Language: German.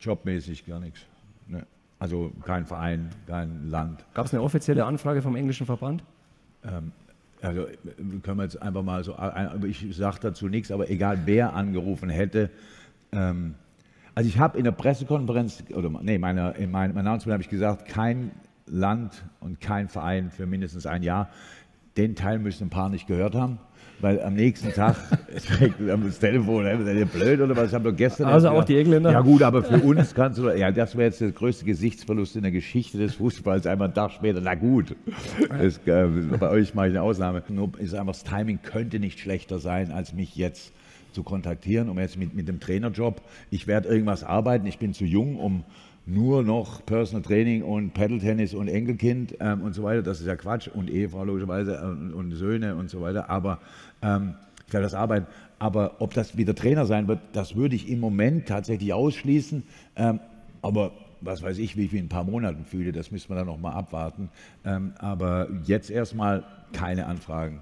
jobmäßig gar nichts. Ne. Also kein Verein, kein Land. Gab es eine offizielle Anfrage vom englischen Verband? Ähm, also können wir jetzt einfach mal so, ich sage dazu nichts, aber egal wer angerufen hätte, ähm, also ich habe in der Pressekonferenz, oder nee, meine, in meinem Announcement habe ich gesagt, kein Land und kein Verein für mindestens ein Jahr. Den Teil müssen ein paar nicht gehört haben, weil am nächsten Tag das Telefon, seid ihr blöd oder was? Ich habe doch gestern. Also auch die Engländer? Ja, gut, aber für uns kannst du, ja, das wäre jetzt der größte Gesichtsverlust in der Geschichte des Fußballs. Einmal einen Tag später, na gut, das, äh, bei euch mache ich eine Ausnahme. Nur ist einfach, das Timing könnte nicht schlechter sein, als mich jetzt zu kontaktieren, um jetzt mit, mit dem Trainerjob. Ich werde irgendwas arbeiten, ich bin zu jung, um nur noch Personal Training und Paddle-Tennis und Enkelkind ähm, und so weiter, das ist ja Quatsch und Ehefrau logischerweise und, und Söhne und so weiter, aber ähm, ich werde das arbeiten. Aber ob das wieder Trainer sein wird, das würde ich im Moment tatsächlich ausschließen. Ähm, aber was weiß ich, wie ich in ein paar Monaten fühle, das müssen wir dann noch mal abwarten. Ähm, aber jetzt erstmal keine Anfragen.